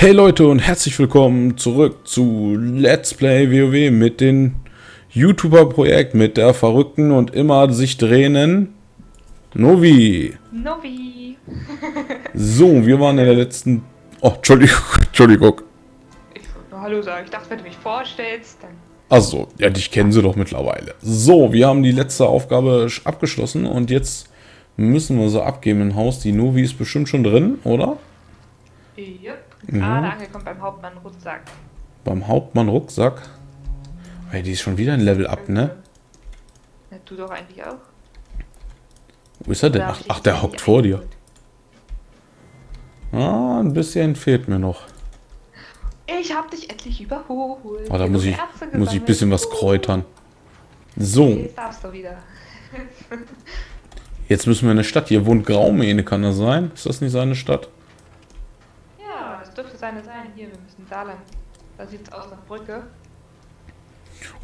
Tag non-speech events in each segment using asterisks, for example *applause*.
Hey Leute und herzlich willkommen zurück zu Let's Play WoW mit dem YouTuber-Projekt mit der verrückten und immer sich drehenden Novi. Novi. *laughs* So, wir waren in der letzten... Oh, Entschuldigung, *laughs* Entschuldigung. Ich wollte nur Hallo sagen. Ich dachte, wenn du mich vorstellst, dann... Achso, ja, dich kennen sie doch mittlerweile. So, wir haben die letzte Aufgabe sch- abgeschlossen und jetzt müssen wir sie abgeben im Haus. Die Novi ist bestimmt schon drin, oder? Yep. Mhm. Gerade angekommen beim Hauptmann Rucksack. Beim Hauptmann Rucksack. Ey, die ist schon wieder ein Level ab, ne? Na, du doch eigentlich auch. Wo ist er denn? Ach, ach der hockt vor dir. Ah, ein bisschen fehlt mir noch. Ich hab dich endlich überholt. Oh, da muss ich, muss ich ein bisschen was kräutern. So, Jetzt darfst du wieder. *laughs* jetzt müssen wir in eine Stadt. Hier wohnt Graumene, kann das sein? Ist das nicht seine Stadt? Das seine sein. Hier, wir müssen da lang. Da sieht's aus nach Brücke.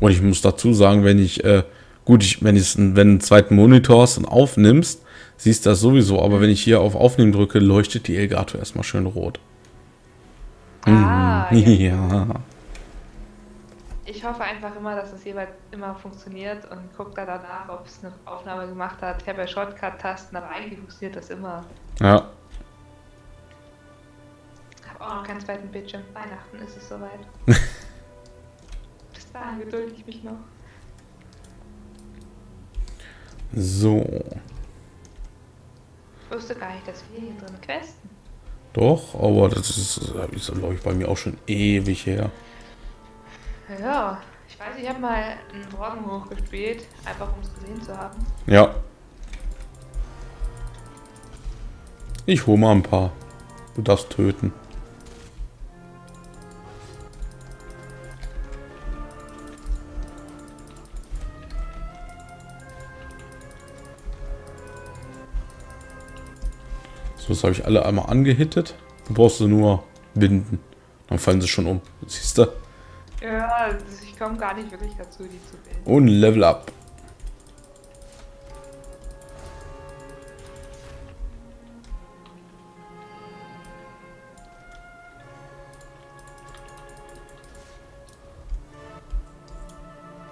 Und ich muss dazu sagen, wenn ich, äh, gut, ich, wenn ich wenn du einen zweiten Monitor hast und aufnimmst, siehst du das sowieso. Aber wenn ich hier auf Aufnehmen drücke, leuchtet die Elgato erstmal schön rot. Ah, Mhm. ja. *laughs* ja. Ich hoffe einfach immer, dass es jeweils immer funktioniert und guck da danach, ob es eine Aufnahme gemacht hat. Ich habe ja Shortcut-Tasten, aber eigentlich funktioniert das immer. Ja. Habe auch noch keinen zweiten Bildschirm. Weihnachten ist es soweit. *laughs* Bis dahin gedulde ich mich noch. So. Ich wusste gar nicht, dass wir hier drin questen. Doch, aber das ist, ist glaube ich, bei mir auch schon ewig her. Ja, ich weiß, ich habe mal einen Morgen hochgespielt, einfach um es gesehen zu haben. Ja. Ich hole mal ein paar. Du darfst töten. So, das habe ich alle einmal angehittet. Du brauchst sie nur binden. Dann fallen sie schon um. Siehst du? Ja, also ich komme gar nicht wirklich dazu, die zu bilden. Und Level up.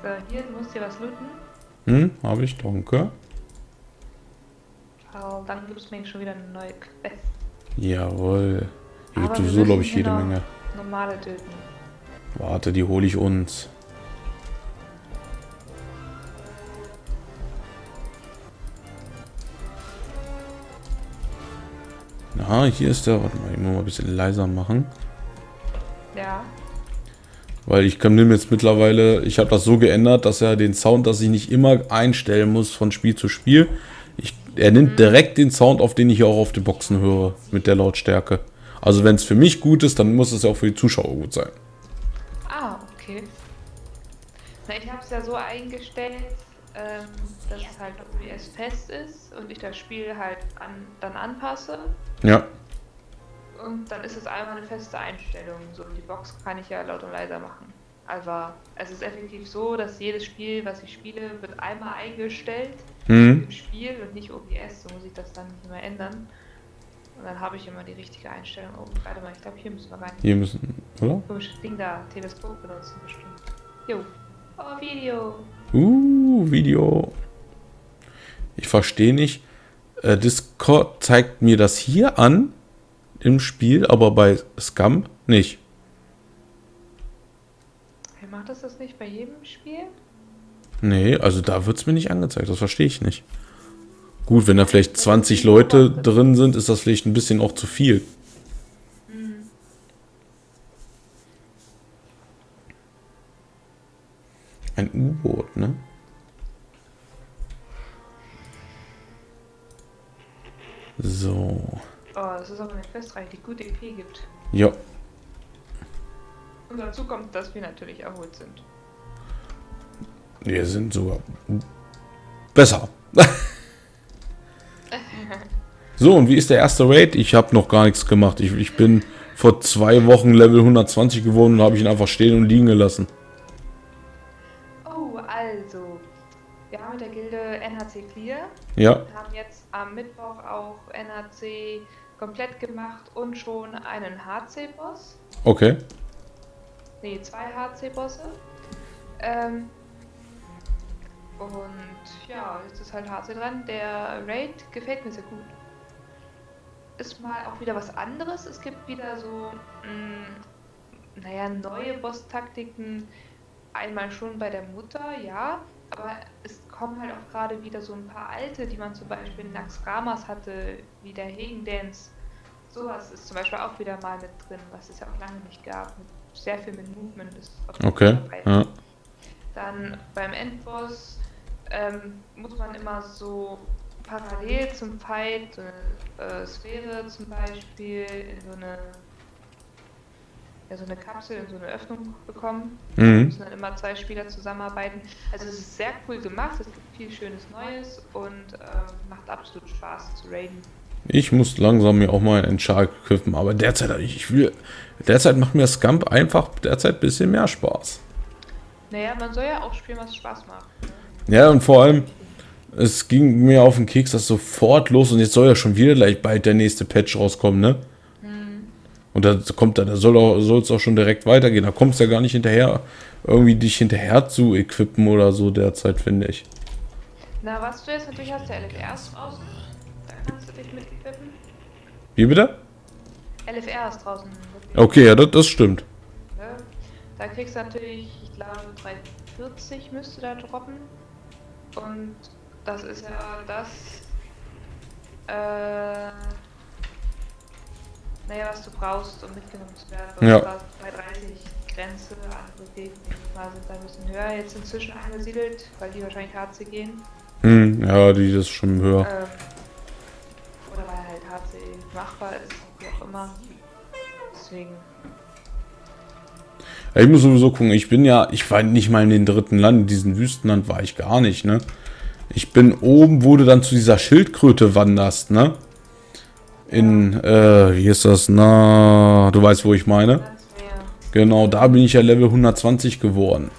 So, hier, du musst dir was looten. Hm, habe ich, danke. Weil dann gibst du mir schon wieder eine neue Quest. Jawohl. Hier gibt wir sowieso, glaube ich, jede noch Menge. Normale töten. Warte, die hole ich uns. Na, hier ist der. Warte mal, ich muss mal ein bisschen leiser machen. Ja. Weil ich kann mir jetzt mittlerweile, ich habe das so geändert, dass er den Sound, dass ich nicht immer einstellen muss von Spiel zu Spiel. Er nimmt direkt den Sound, auf den ich auch auf den Boxen höre, mit der Lautstärke. Also wenn es für mich gut ist, dann muss es ja auch für die Zuschauer gut sein. Ah, okay. Na, ich habe es ja so eingestellt, ähm, dass es halt OBS fest ist und ich das Spiel halt an, dann anpasse. Ja. Und dann ist es einmal eine feste Einstellung. So, die Box kann ich ja laut und leiser machen. Aber es ist effektiv so, dass jedes Spiel, was ich spiele, wird einmal eingestellt Hm. im Spiel und nicht OBS. So muss ich das dann nicht mehr ändern. Und dann habe ich immer die richtige Einstellung. Oh, warte mal, ich glaube, hier müssen wir rein. Hier müssen, oder? Komisches Ding da, Teleskop benutzen bestimmt. Jo. Oh, Video. Uh, Video. Ich verstehe nicht. Äh, Discord zeigt mir das hier an im Spiel, aber bei Scum nicht. Hey, macht das das nicht bei jedem Spiel? Nee, also da wird es mir nicht angezeigt. Das verstehe ich nicht. Gut, wenn da vielleicht 20 Leute drin sind, ist das vielleicht ein bisschen auch zu viel. Ein U-Boot, ne? So. Oh, das ist aber eine Questreihe, die gute EP gibt. Ja. Und dazu kommt, dass wir natürlich erholt sind. Wir sind sogar besser. *laughs* so, und wie ist der erste Raid? Ich habe noch gar nichts gemacht. Ich, ich bin vor zwei Wochen Level 120 geworden und habe ihn einfach stehen und liegen gelassen. Oh, also. Wir haben mit der Gilde NHC Clear Ja, und haben jetzt am Mittwoch auch NHC komplett gemacht und schon einen HC-Boss. Okay. Nee, zwei HC-Bosse. Ähm, und ja, jetzt ist halt HC dran. Der Raid gefällt mir sehr gut. Ist mal auch wieder was anderes. Es gibt wieder so, mh, naja, neue Boss-Taktiken. Einmal schon bei der Mutter, ja. Aber es kommen halt auch gerade wieder so ein paar alte, die man zum Beispiel in Naxxramas hatte, wie der Hagen Dance. Sowas ist zum Beispiel auch wieder mal mit drin, was es ja auch lange nicht gab. Mit sehr viel mit Movement ist Okay. Ja. Dann beim Endboss ähm, muss man immer so parallel zum Fight so eine äh, Sphäre zum Beispiel in so eine ja, so eine Kapsel in so eine Öffnung bekommen. Da Mhm. müssen dann immer zwei Spieler zusammenarbeiten. Also es ist sehr cool gemacht, es gibt viel schönes Neues und ähm, macht absolut Spaß zu raiden. Ich muss langsam mir auch mal einen Enchar equippen, aber derzeit, ich will, derzeit macht mir Scump einfach derzeit ein bisschen mehr Spaß. Naja, man soll ja auch spielen, was Spaß macht. Ne? Ja, und vor allem, es ging mir auf den Keks, das sofort los und jetzt soll ja schon wieder gleich bald der nächste Patch rauskommen, ne? Und da kommt da, da soll es auch schon direkt weitergehen. Da kommst du ja gar nicht hinterher, irgendwie dich hinterher zu equippen oder so derzeit, finde ich. Na, was du jetzt natürlich hast, der LFR ist draußen. Da kannst du dich mit equippen. Wie bitte? LFR ist draußen. Okay, ja, das, das stimmt. Ne? Da kriegst du natürlich, ich glaube, 340 müsste da droppen. Und das ist ja das. Äh, naja, was du brauchst, um mitgenommen zu werden. Ja. Bei 30 Grenze, andere Gegner sind da ein bisschen höher jetzt inzwischen angesiedelt, weil die wahrscheinlich HC gehen. Hm, ja, die ist schon höher. Ähm, oder weil halt HC machbar ist, wie auch immer. Deswegen. Ja, ich muss sowieso gucken, ich bin ja, ich war nicht mal in den dritten Land, in diesem Wüstenland war ich gar nicht, ne? Ich bin oben, wo du dann zu dieser Schildkröte wanderst, ne? In, äh, wie ist das? Na, du weißt, wo ich meine? Genau, da bin ich ja Level 120 geworden.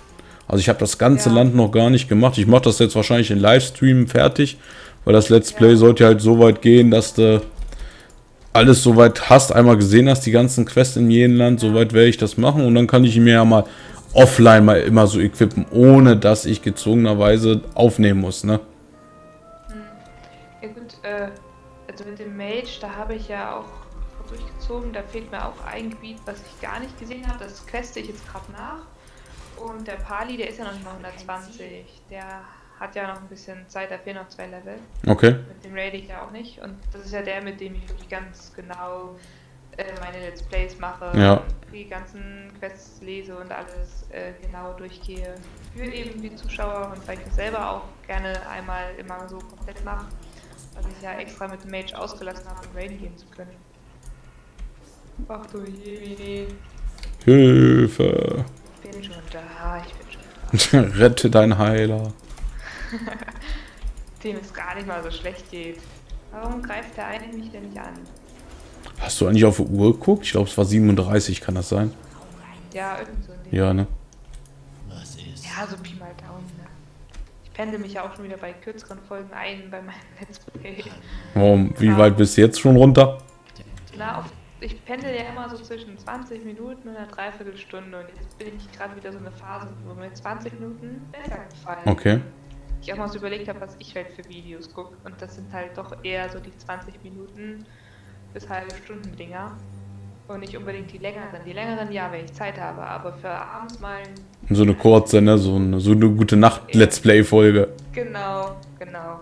Also ich habe das ganze Ja. Land noch gar nicht gemacht. Ich mache das jetzt wahrscheinlich in Livestream fertig, weil das Let's Play sollte halt so weit gehen, dass du alles soweit hast, einmal gesehen hast, die ganzen Quests in jedem Land, soweit werde ich das machen. Und dann kann ich mir ja mal offline mal immer so equippen, ohne dass ich gezwungenerweise aufnehmen muss, ne? Ja gut, äh, also mit dem Mage, da habe ich ja auch durchgezogen, da fehlt mir auch ein Gebiet, was ich gar nicht gesehen habe, das queste ich jetzt gerade nach. Und der Pali, der ist ja noch nicht mal 120, der hat ja noch ein bisschen Zeit, da fehlen noch zwei Level. Okay. Mit dem raid ich ja auch nicht. Und das ist ja der, mit dem ich wirklich ganz genau äh, meine Let's Plays mache, Ja. die ganzen Quests lese und alles äh, genau durchgehe. Für eben die Zuschauer und weil ich das selber auch gerne einmal immer so komplett mache, was ich ja extra mit dem Mage ausgelassen habe, um raiden gehen zu können. Ach du je, Hilfe. ich bin schon da, ich bin schon da. *laughs* Rette dein Heiler. *laughs* Dem es gar nicht mal so schlecht geht. Warum greift der eine mich denn nicht an? Hast du eigentlich auf die Uhr geguckt? Ich glaube, es war 37, kann das sein? Ja, irgend so. Ja, ne? Was ist? Ja, so Pi mal Daumen. Ne? Ich pendel mich ja auch schon wieder bei kürzeren Folgen ein bei meinem Let's Play. Warum, wie weit bist du jetzt schon runter? Na, auf, ich pendel ja immer so zwischen 20 Minuten und einer Dreiviertelstunde und jetzt bin ich gerade wieder so eine Phase, wo mir 20 Minuten besser gefallen. Okay. Ich auch mal so überlegt habe, was ich halt für Videos gucke und das sind halt doch eher so die 20 Minuten bis halbe Stunden Dinger und nicht unbedingt die längeren. Die längeren, ja, wenn ich Zeit habe, aber für abends mal So eine kurze, ne? So eine, so eine gute Nacht-Let's Play-Folge. Genau, genau.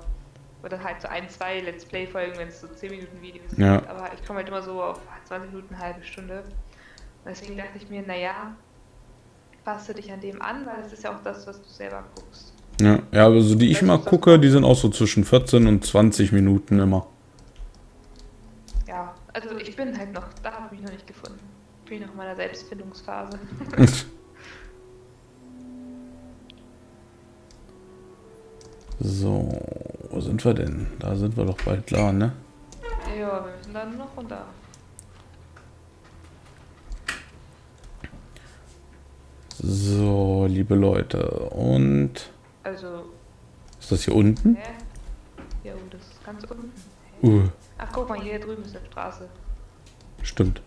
Oder halt so ein, zwei Let's Play-Folgen, wenn es so 10 Minuten Videos sind. Ja. Aber ich komme halt immer so auf 20 Minuten, eine halbe Stunde. Und deswegen dachte ich mir, naja, passe dich an dem an, weil das ist ja auch das, was du selber guckst. Ja, ja also die ich mal gucke, die sind auch so zwischen 14 und 20 Minuten immer. Ja, also ich bin halt noch, da habe ich mich noch nicht gefunden. Ich bin noch in meiner Selbstfindungsphase. *laughs* So, wo sind wir denn? Da sind wir doch bald klar, ne? ja, wir müssen dann noch runter. So, liebe Leute. Und Also, ist das hier unten? hä? Ja, oh, das ist ganz unten. Uh, Ach, guck mal, hier drüben ist eine Straße. stimmt.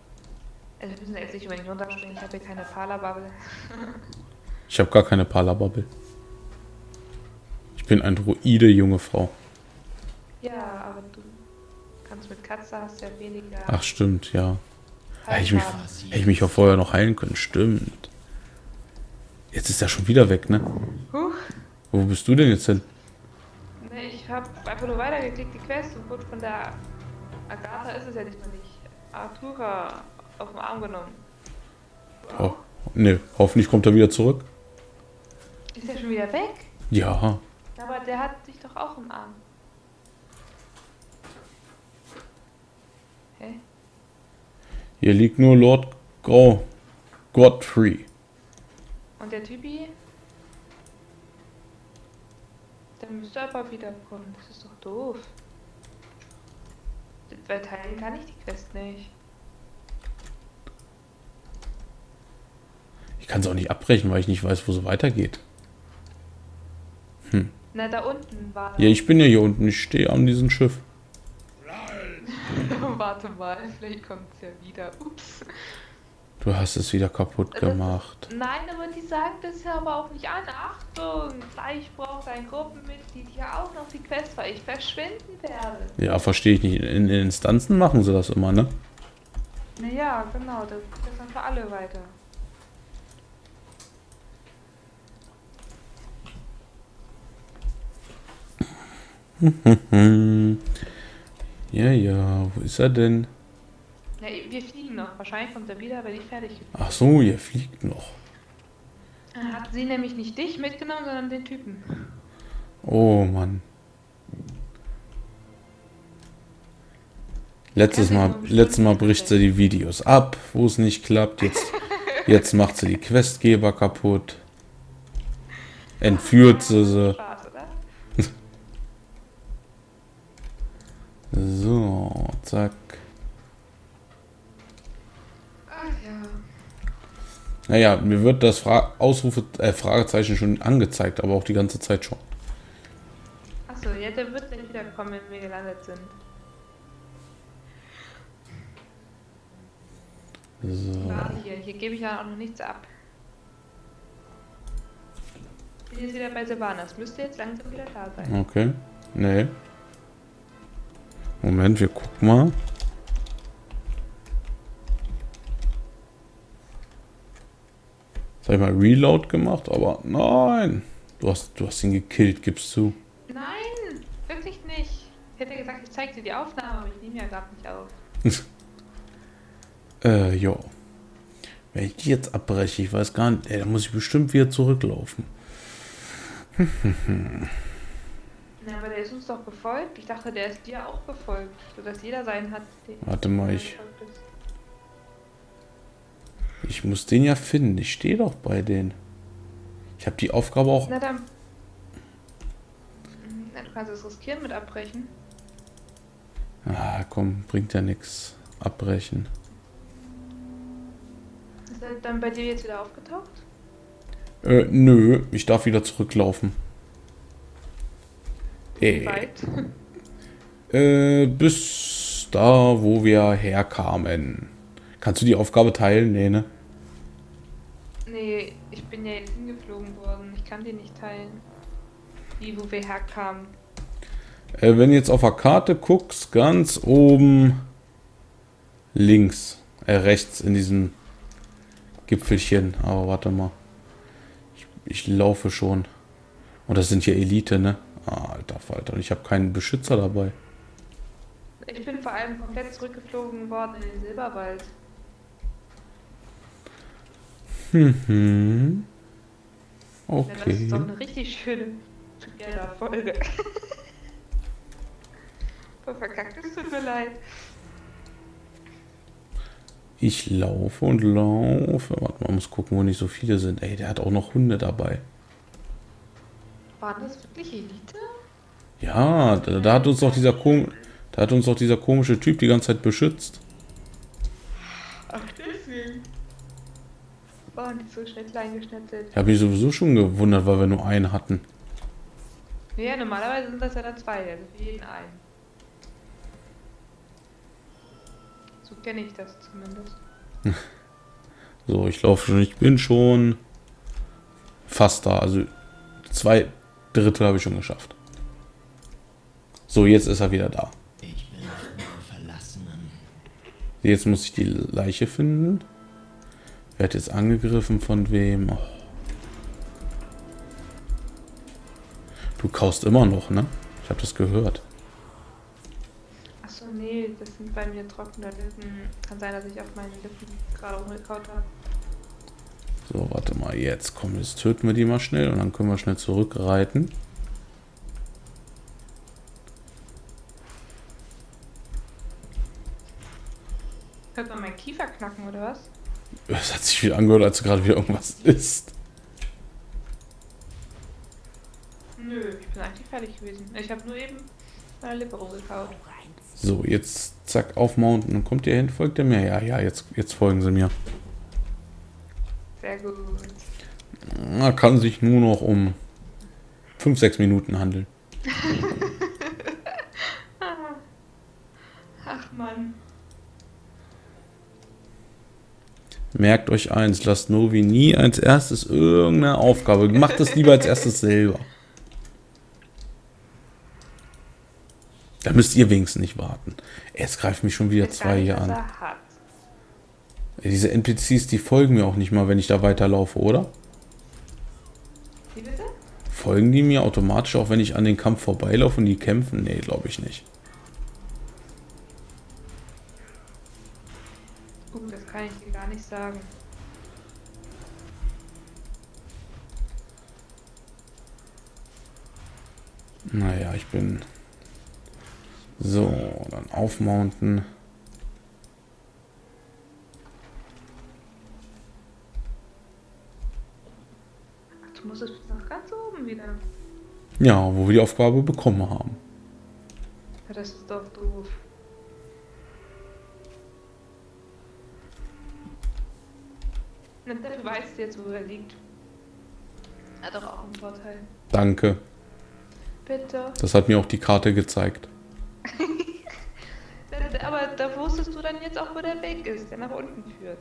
Also wir müssen jetzt nicht unbedingt runterspringen, ich habe hier keine Pala-Bubble. *laughs* Ich habe gar keine Palabubble. Ich bin ein Druide, junge Frau. Ja, aber du kannst mit Katze hast ja weniger. Ach, stimmt, ja. Hätte ich mich, hätte ich mich auch vorher noch heilen können, stimmt. Jetzt ist er schon wieder weg, ne? Huch. Wo bist du denn jetzt hin? Nee, ich habe einfach nur weitergeklickt, die Quest und wurde von der Agatha ist es ja nicht mal nicht. Artura auf den Arm genommen. Oh, ne, hoffentlich kommt er wieder zurück. Ist er schon wieder weg? Ja, Aber der hat dich doch auch im Arm. Hä? hier liegt nur Lord Go Godfrey. Und der Typi? Müsste aber wiederkommen. Das ist doch doof. Weil teilen kann ich die Quest nicht. Ich kann es auch nicht abbrechen, weil ich nicht weiß, wo es weitergeht. Na, da unten war. Ja, ich bin ja hier unten. Ich stehe an diesem Schiff. *laughs* Warte mal, vielleicht kommt es ja wieder. Ups. Du hast es wieder kaputt Das ist- gemacht. Nein, aber die sagt das ja aber auch nicht an. Achtung, gleich braucht ein Gruppenmitglied hier auch noch die Quest, weil ich verschwinden werde. Ja, verstehe ich nicht. In, in Instanzen machen sie das immer, ne? Naja, genau, das geht das dann für alle weiter. *laughs* Ja, ja, wo ist er denn? Ja, wir fliegen noch. Wahrscheinlich kommt er wieder, wenn ich fertig bin. Ach so, ihr fliegt noch. Hat sie nämlich nicht dich mitgenommen, sondern den Typen. Oh Mann. Letztes Mal, letztes Mal bricht sie die Videos ab, wo es nicht klappt. Jetzt, *laughs* jetzt macht sie die Questgeber kaputt. Entführt sie sie. *laughs* So, zack. Ach ja. Naja, mir wird das Fra Ausrufe, äh, Fragezeichen schon angezeigt, aber auch die ganze Zeit schon. Achso, ja, der wird gleich wiederkommen, wenn wir gelandet sind. So. Warte hier, hier gebe ich ja auch noch nichts ab. Bin jetzt wieder bei Silvanas. Müsste jetzt langsam wieder da sein. Okay. Nee. Moment, wir gucken mal. Hab ich mal Reload gemacht, aber nein. Du hast, du hast ihn gekillt, gibst du. Nein, wirklich nicht. Ich hätte gesagt, ich zeige dir die Aufnahme, aber ich nehme ja gerade nicht auf. *laughs* Äh, jo. Wenn ich die jetzt abbreche, ich weiß gar nicht, ey, dann muss ich bestimmt wieder zurücklaufen. *laughs* Na, aber der ist uns doch gefolgt. Ich dachte, der ist dir auch gefolgt. Sodass jeder seinen hat. den- Warte mal, ich- ist. Ich muss den ja finden. Ich stehe doch bei denen. Ich habe die Aufgabe auch. Na dann. Na, du kannst es riskieren mit abbrechen. Ah, komm, bringt ja nichts. Abbrechen. Ist er dann bei dir jetzt wieder aufgetaucht? Äh, nö, ich darf wieder zurücklaufen. Wie Äh, weit? äh, bis da, wo wir herkamen. Kannst du die Aufgabe teilen? Nee, ne? Nee, ich bin ja jetzt hingeflogen worden. Ich kann die nicht teilen. Wie, wo wir herkamen. Äh, wenn du jetzt auf der Karte guckst, ganz oben links, äh, rechts in diesem Gipfelchen. Aber warte mal. Ich, ich laufe schon. Und das sind hier Elite, ne? Ah, alter Falter. Und ich habe keinen Beschützer dabei. Ich bin vor allem komplett zurückgeflogen worden in den Silberwald. Mhm. Ja, das ist Okay. doch eine richtig schöne Together-Folge. *laughs* Verkackt, es tut mir leid. Ich laufe und laufe. Warte mal, muss gucken, wo nicht so viele sind. Ey, der hat auch noch Hunde dabei. Waren das wirklich Elite? Ja, da, da hat uns doch dieser kom da hat uns doch dieser komische Typ die ganze Zeit beschützt. Ach, deswegen. Waren die so schnell klein geschnetzelt? Ich habe mich sowieso schon gewundert, weil wir nur einen hatten. Ja, normalerweise sind das ja dann zwei, also für jeden einen. So kenne ich das zumindest. *laughs* So, ich laufe schon, ich bin schon fast da. Also zwei Drittel habe ich schon geschafft. So, jetzt ist er wieder da. Ich bin auf den Verlassenen. Jetzt muss ich die Leiche finden. Wer hat jetzt angegriffen von wem? Oh. Du kaust immer noch, ne? Ich habe das gehört. Achso, nee, das sind bei mir trockene Lippen. Kann sein, dass ich auf meine Lippen gerade umgekaut habe. So, warte mal, jetzt komm, jetzt töten wir die mal schnell und dann können wir schnell zurückreiten. Hört man meinen Kiefer knacken oder was? Es hat sich wieder angehört, als du gerade wieder irgendwas isst. Nö, ich bin eigentlich fertig gewesen. Ich habe nur eben meine Lippe rumgekaut. So, jetzt zack, aufmounten und kommt ihr hin, folgt ihr mir? Ja, ja, jetzt, jetzt folgen sie mir. Sehr gut. Na, kann sich nur noch um 5, 6 Minuten handeln. *laughs* Ach Mann. Merkt euch eins, lasst Novi nie als erstes irgendeine Aufgabe. Macht das lieber als erstes selber. Da müsst ihr wenigstens nicht warten. Jetzt greift mich schon wieder zwei hier an. Diese NPCs, die folgen mir auch nicht mal, wenn ich da weiterlaufe, oder? Folgen die mir automatisch, auch wenn ich an den Kampf vorbeilaufe und die kämpfen? Nee, glaube ich nicht. Nicht sagen. Naja, ich bin... So, dann aufmounten. Du musst es nach ganz oben wieder. Ja, wo wir die Aufgabe bekommen haben. Das ist doch doof. Na, dafür weißt du jetzt, wo er liegt. Hat doch auch einen Vorteil. Danke. Bitte. Das hat mir auch die Karte gezeigt. *laughs* Aber da wusstest du dann jetzt auch, wo der Weg ist, der nach unten führt.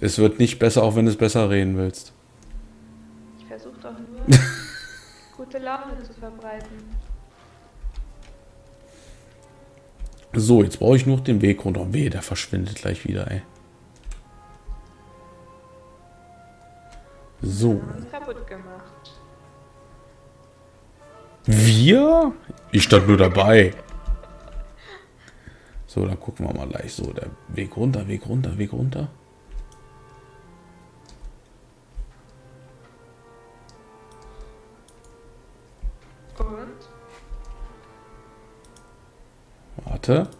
Es wird nicht besser, auch wenn du es besser reden willst. Ich versuche doch nur, *laughs* gute Laune zu verbreiten. So, jetzt brauche ich noch den Weg runter. Weh, der verschwindet gleich wieder, ey. So. Kaputt gemacht. Wir? Ich stand nur dabei. So, dann gucken wir mal gleich. So, der Weg runter, Weg runter, Weg runter. Und? Warte.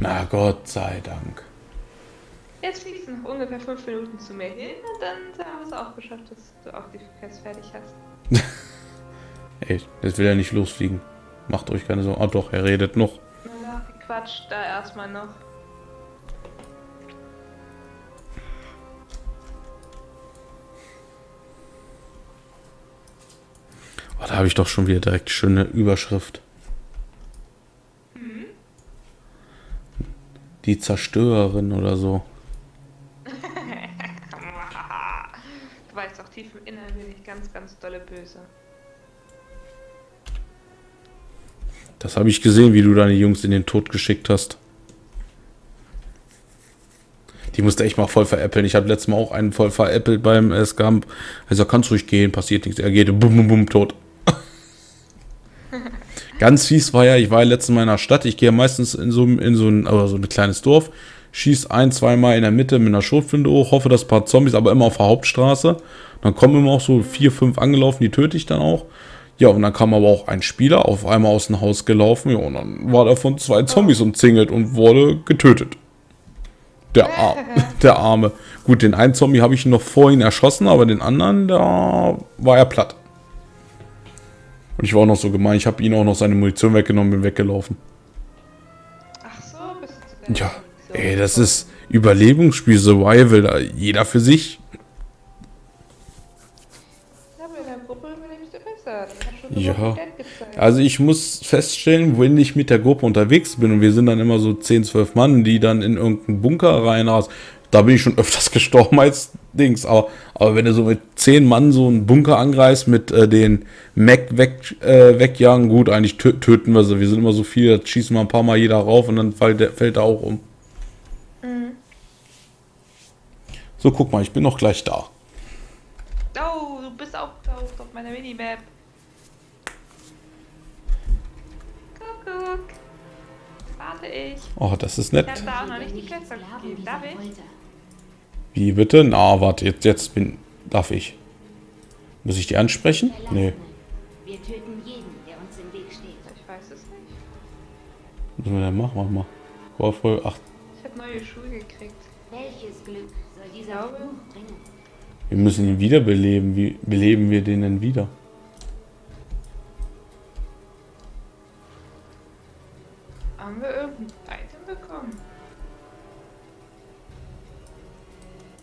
Na Gott sei Dank. Jetzt fliegst du noch ungefähr fünf Minuten zu mir hin und dann haben wir es auch geschafft, dass du auch die Quest fertig hast. *laughs* Ey, jetzt will er nicht losfliegen. Macht euch keine Sorgen. Ah doch, er redet noch. Na, Quatsch, da erstmal noch. Oh, da habe ich doch schon wieder direkt schöne Überschrift. Die Zerstörerin oder so. *laughs* Du weißt auch tief im Inneren bin ich ganz, ganz dolle böse. Das habe ich gesehen, wie du deine Jungs in den Tod geschickt hast. Die musste echt mal voll veräppeln. Ich hatte letztes Mal auch einen voll veräppelt beim äh, Scamp. Also kannst ruhig gehen, passiert nichts. Er geht, bum, bum, bum, tot. Ganz fies war ja, ich war ja letztens in der Stadt. Ich gehe ja meistens in so, in so ein, also so ein kleines Dorf, schieß ein, zweimal in der Mitte mit einer Schrotflinte hoch, hoffe, dass ein paar Zombies, aber immer auf der Hauptstraße. Dann kommen immer auch so vier, fünf angelaufen, die töte ich dann auch. Ja, und dann kam aber auch ein Spieler auf einmal aus dem Haus gelaufen. Ja, und dann war er von zwei Zombies umzingelt und wurde getötet. Der, Ar *laughs* der Arme. Gut, den einen Zombie habe ich noch vorhin erschossen, aber den anderen, da war er platt. Und ich war auch noch so gemein, ich habe ihn auch noch seine Munition weggenommen, bin weggelaufen. Ach so, bist du Ja, ey, das ist Überlebensspiel, Survival, jeder für sich. Ja. Also ich muss feststellen, wenn ich mit der Gruppe unterwegs bin und wir sind dann immer so 10, 12 Mann, die dann in irgendeinen Bunker reinrasen, da bin ich schon *laughs* öfters gestorben als Dings. Aber, aber wenn du so mit 10 Mann so einen Bunker angreifst, mit äh, den Mac weg, äh, wegjagen, gut, eigentlich tö töten wir sie. Wir sind immer so viel, da schießen wir ein paar Mal jeder rauf und dann fällt der, fällt er auch um. So, guck mal, ich bin noch gleich da. Oh, du bist aufgetaucht auf meiner Minimap. Kuckuck. Warte ich. Oh, das ist Ich nett. habe da auch noch nicht die Quest gegeben. Darf ich? Wie bitte? Na, warte, jetzt, jetzt bin, darf ich. Muss ich die ansprechen? Nee. Wir töten jeden, der uns im Weg steht. Ich weiß es nicht. Was müssen wir denn machen? Warte mal. Ach, Ich habe neue Schuhe gekriegt. Welches Glück soll dieser Fluch bringen? wir müssen ihn wiederbeleben. Wie beleben wir den denn wieder? Haben wir irgendein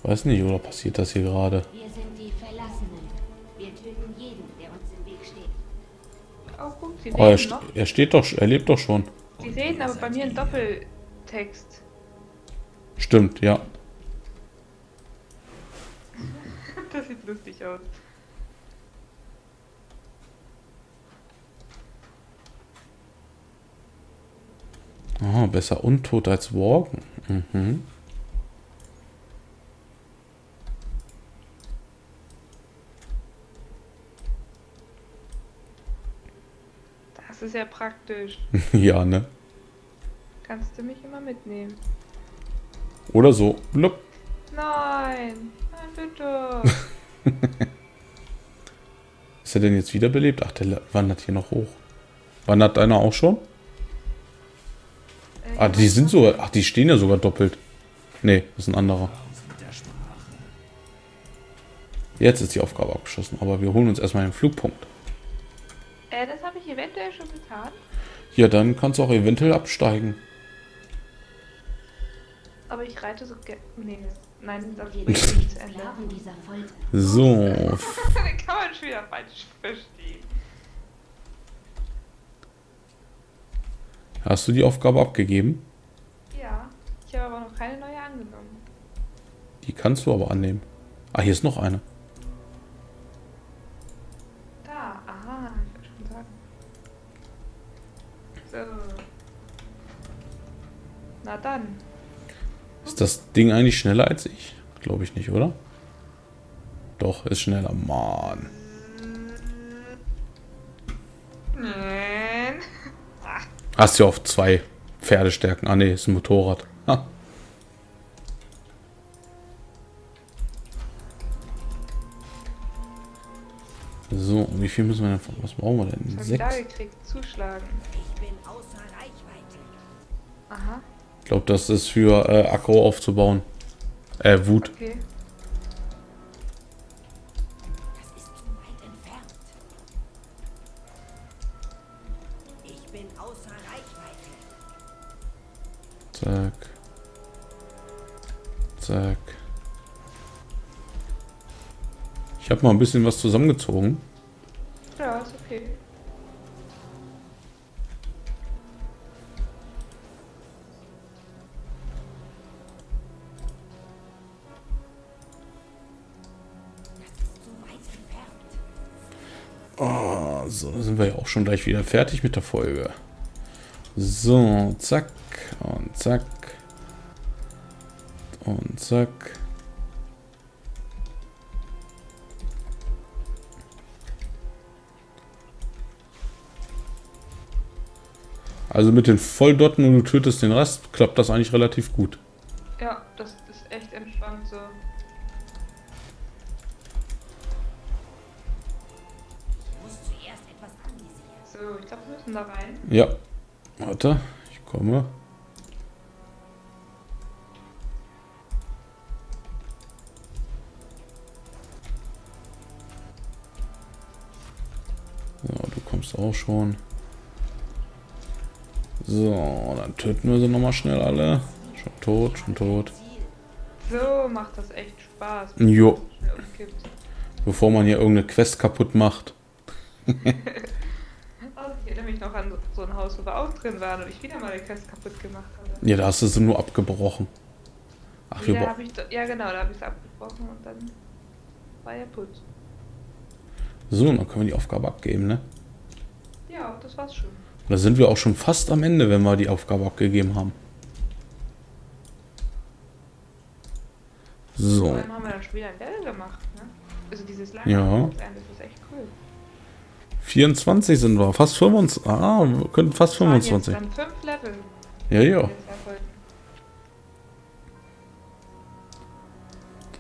Weiß nicht, oder passiert das hier gerade? Wir sind die Verlassenen. Wir töten jeden, der uns im Weg steht. Oh, guck, sie Oh, er, st- noch. er steht doch, er lebt doch schon. Die reden aber bei mir in Doppeltext. Stimmt, ja. *laughs* Das sieht lustig aus. Aha, besser untot als walken. Mhm. Ist ja praktisch. *laughs* ja, ne? Kannst du mich immer mitnehmen? Oder so. Blub. Nein, nein, bitte. *laughs* Ist er denn jetzt wiederbelebt? Ach, der wandert hier noch hoch. Wandert einer auch schon? Äh, Ah, die sind so. Ach, die stehen ja sogar doppelt. Nee, das ist ein anderer. Jetzt ist die Aufgabe abgeschlossen, aber wir holen uns erstmal den Flugpunkt. Äh, das ich eventuell schon getan. Ja, dann kannst du auch eventuell absteigen. Aber ich reite so gerne. Nee, nein, das dürfen *laughs* nicht nicht zu Ende. So, *laughs* Den kann man schon wieder falsch verstehen. hast du die Aufgabe abgegeben? Ja, ich habe aber noch keine neue angenommen. Die kannst du aber annehmen. Ah, hier ist noch eine. Da, aha, ich wollte schon sagen. So. Na dann. Ist das Ding eigentlich schneller als ich? Glaube ich nicht, oder? Doch, ist schneller. Mann. Nein. Hast ja auf zwei Pferdestärken. Ah, nee, ist ein Motorrad. Ha. So, wie viel müssen wir denn von? Was brauchen wir denn? Sechs. gekriegt? Zuschlagen. Ich bin außer Reichweite. Aha, Ich glaube, das ist für äh, Akku aufzubauen. Äh, Wut. okay. Zack. Zack. Ich habe mal ein bisschen was zusammengezogen. Ja, ist okay. So, sind wir ja auch schon gleich wieder fertig mit der Folge. So, zack und zack. Und zack. Also mit den Volldotten und du tötest den Rest, klappt das eigentlich relativ gut. Ja, das So, ich glaube, wir müssen da rein. Ja. Warte, ich komme. So, du kommst auch schon. So, dann töten wir sie nochmal schnell alle. Schon tot, schon tot. So macht das echt Spaß. Jo. Bevor man hier irgendeine Quest kaputt macht. *laughs* Erinnere mich noch an so ein Haus, wo wir auch drin waren und ich wieder mal den Quest kaputt gemacht habe. Ja, da hast du sie nur abgebrochen. Ach, wir bra- hab ich, ja genau, da habe ich es abgebrochen und dann war er putz. So, dann können wir die Aufgabe abgeben, ne? Ja, das war's schon. Da sind wir auch schon fast am Ende, wenn wir die Aufgabe abgegeben haben. Vor So. allem haben wir dann schon wieder ein Level gemacht, ne? Also dieses lange Ja. Das ist echt cool. 24 sind wir, fast 25. Ah, wir können fast Es waren 25. Jetzt dann fünf Level. Ja, ja.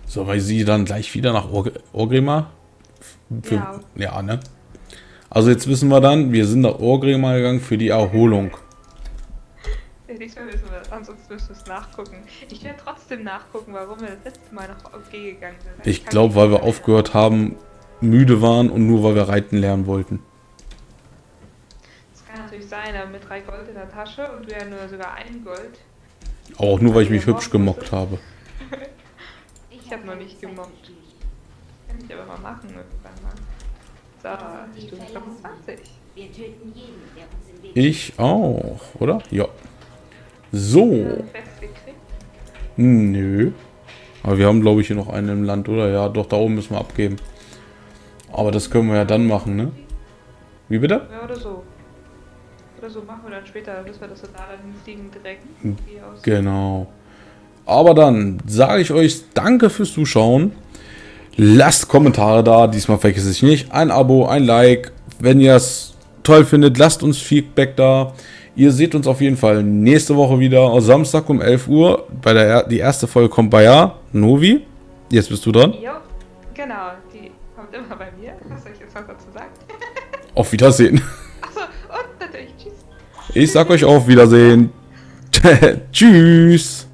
So, weil sie dann gleich wieder nach Or Orgrimmar? Für, Ja. ja, ne? Also jetzt wissen wir dann, wir sind nach Orgrimmar gegangen für die Erholung. Ja, diesmal wissen wir, ansonsten müssen wir es nachgucken. Ich werde trotzdem nachgucken, warum wir das letzte Mal noch auf G gegangen sind. Ich kann glaube, weil wir aufgehört haben, müde waren und nur weil wir reiten lernen wollten. Das kann natürlich sein, aber mit drei Gold in der Tasche und du ja nur sogar ein Gold. Auch nur, weil ich mich hübsch gemockt habe. *laughs* Ich hab noch nicht Spielchen. Kann ich aber mal machen irgendwann mal. So, Stunde 25. Wir töten jeden, der uns im Weg Ich auch, oder? Ja. So. Nö. Aber wir haben, glaube ich, hier noch einen im Land, oder? Ja, doch, da oben müssen wir abgeben. Aber das können wir ja dann machen, ne? Wie bitte? Ja, oder so. Oder so machen wir dann später. Dann wissen wir, dass wir da dann hinfliegen direkt. Genau. Aber dann sage ich euch danke fürs Zuschauen. Lasst Kommentare da. Diesmal vergesse ich nicht. Ein Abo, ein Like. Wenn ihr es toll findet, lasst uns Feedback da. Ihr seht uns auf jeden Fall nächste Woche wieder. Samstag um 11 Uhr. Bei der, er- die erste Folge kommt bei ja. Novi. Jetzt bist du dran. Jo, genau. Die kommt immer bei mir. Was dazu sagen? *laughs* Auf Wiedersehen. Achso, und natürlich tschüss. Ich sag euch auf Wiedersehen. *laughs* Tschüss.